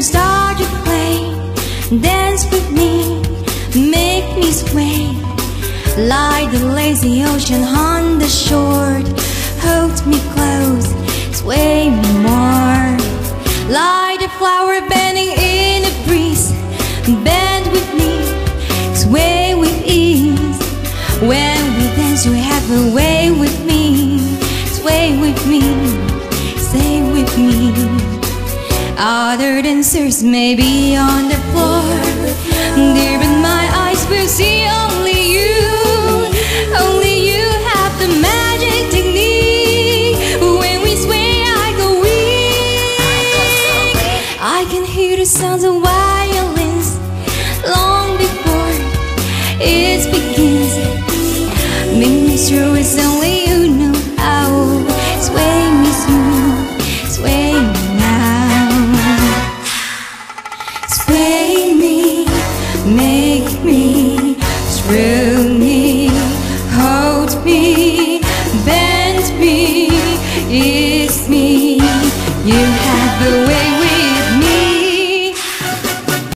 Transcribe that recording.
you start to play. Dance with me, make me sway. Like the lazy ocean on the shore. Hold me close, sway me more. Like the flower bending in the breeze. Bend with me, sway with ease. When we dance, you have a way with me. Sway with me, Other dancers may be on the floor. There, but my eyes will see only you. Only you have the magic technique. When we sway, I go weak. I can hear the sounds of violins long before it begins. Make me sure it's only make me, thrill me, hold me, bend me, it's me. You have the way